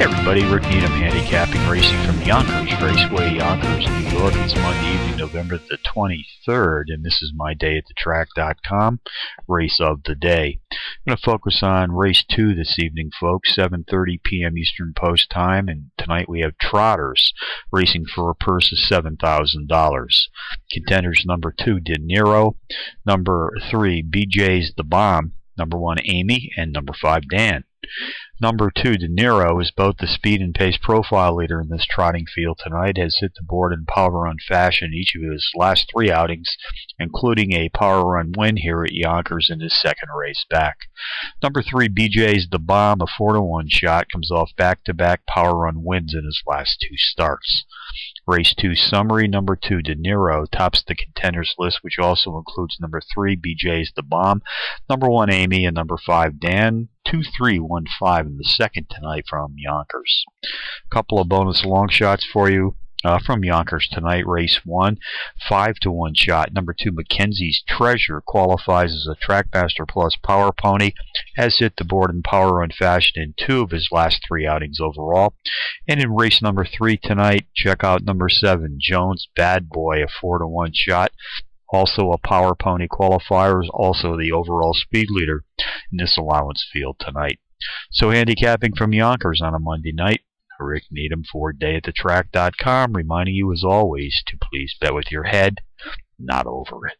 Hey everybody, Rick Needham handicapping racing from Yonkers Raceway, Yonkers, New York. It's Monday evening, November the 23rd, and this is my day at the track.com race of the day. I'm going to focus on race 2 this evening, folks, 7.30 p.m. Eastern Post Time, and tonight we have Trotters racing for a purse of $7,000. Contenders number 2, De Niro, number 3, BJ's The Bomb, number 1, Amy, and number 5, Dan. Number two, De Niro, is both the speed and pace profile leader in this trotting field tonight, has hit the board in power run fashion each of his last three outings, including a power run win here at Yonkers in his second race back. Number three, BJ's The Bomb, a 4 to 1 shot, comes off back to back power run wins in his last two starts. Race 2 summary number 2 De Niro tops the contenders list, which also includes number 3 BJ's The Bomb, number 1 Amy, and number 5 Dan. 2315 in the second tonight from Yonkers. A couple of bonus long shots for you. Uh, from Yonkers tonight, race one, five to one shot. Number two, Mackenzie's Treasure qualifies as a Trackmaster Plus Power Pony. Has hit the board in power run fashion in two of his last three outings overall. And in race number three tonight, check out number seven, Jones Bad Boy, a four to one shot also a Power Pony qualifier, is also the overall speed leader in this allowance field tonight. So handicapping from Yonkers on a Monday night. Rick Needham for DayAtTheTrack.com, reminding you as always to please bet with your head, not over it.